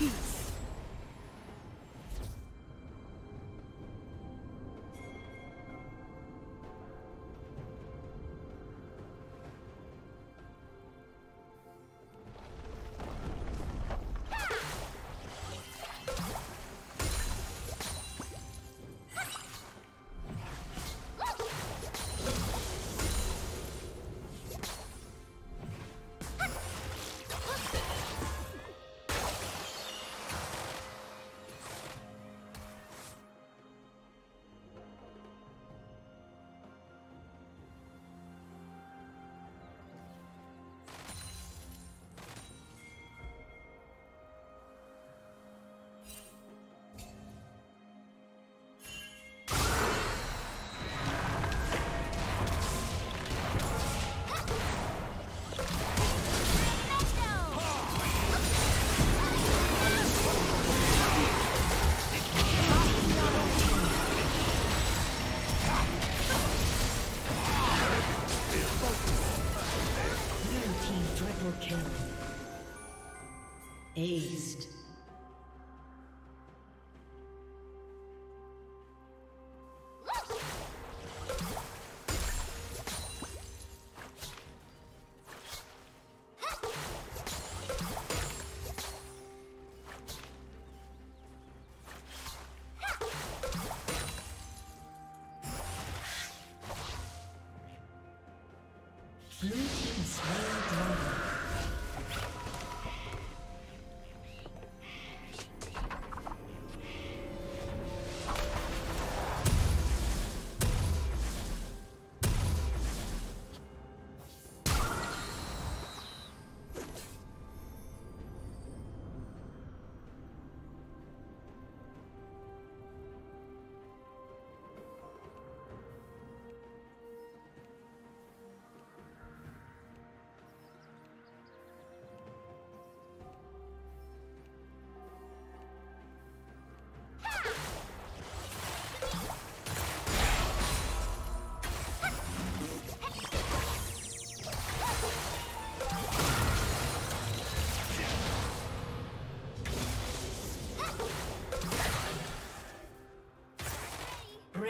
Aced.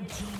Red team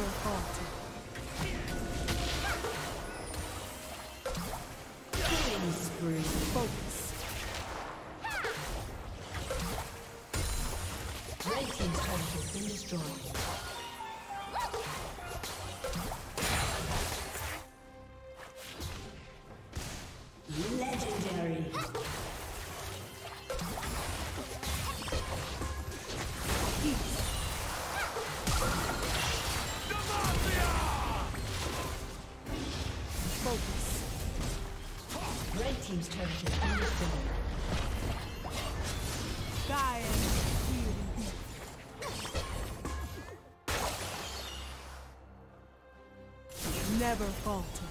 Never. Never falter.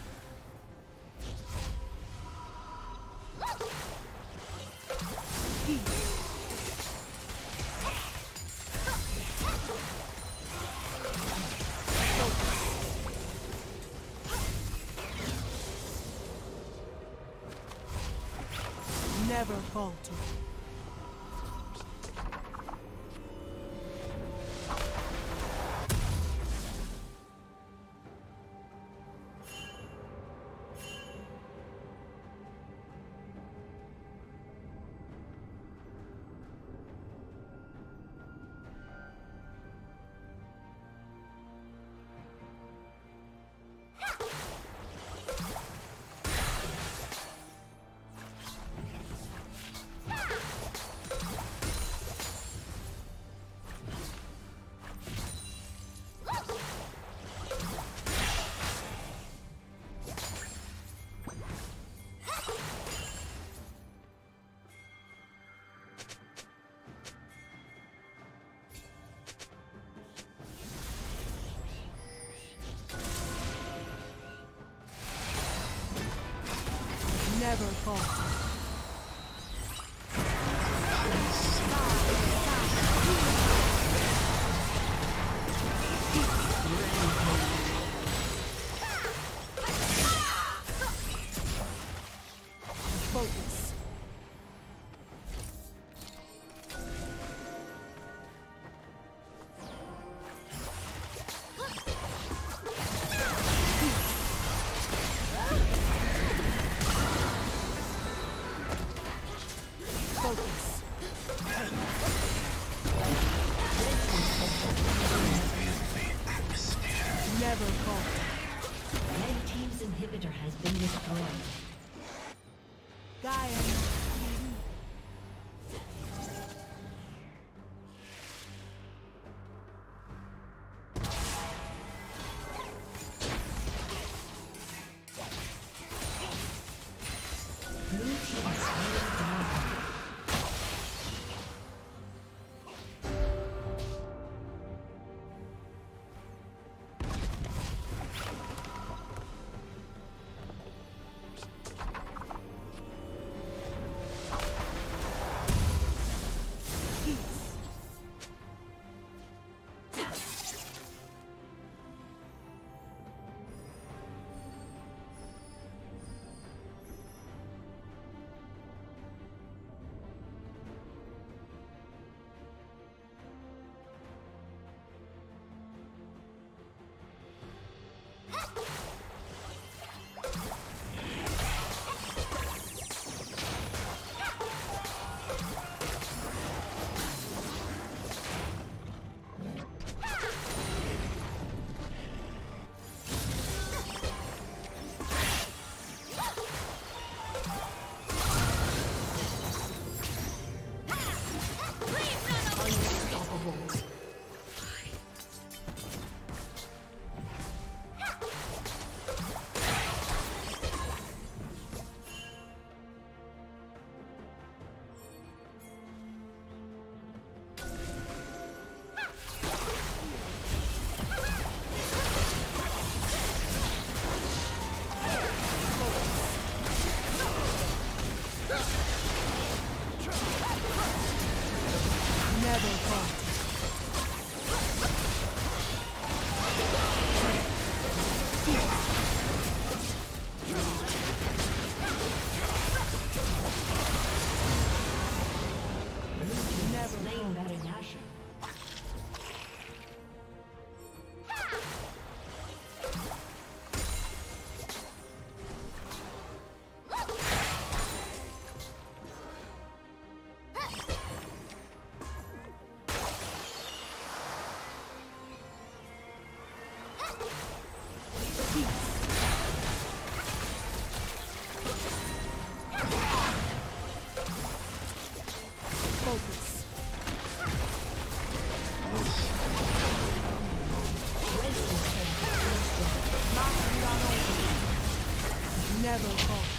Never falter. Focus. Let's go. Never falter.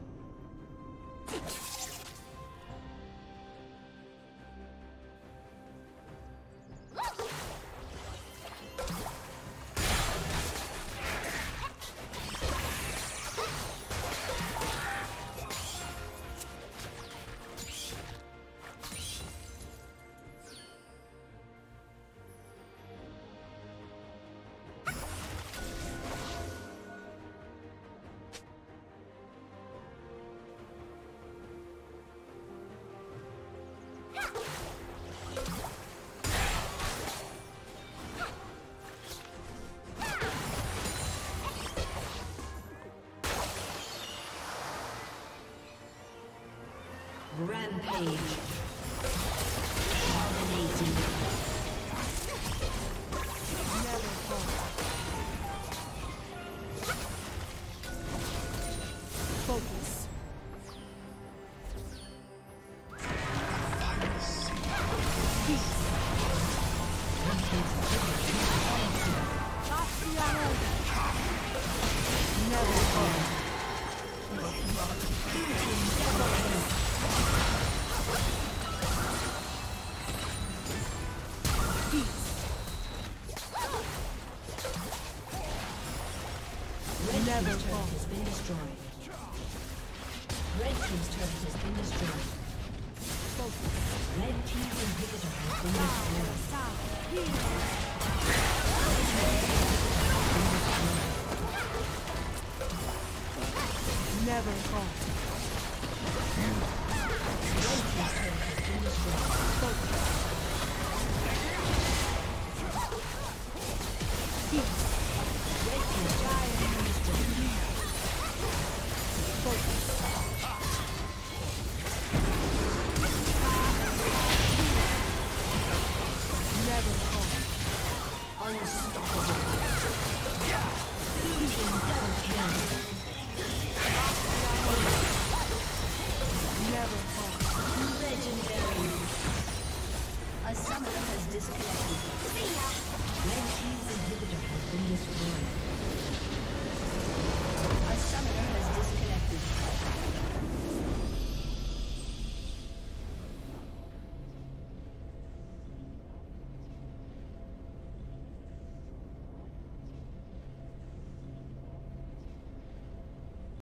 Rampage. Destroyed.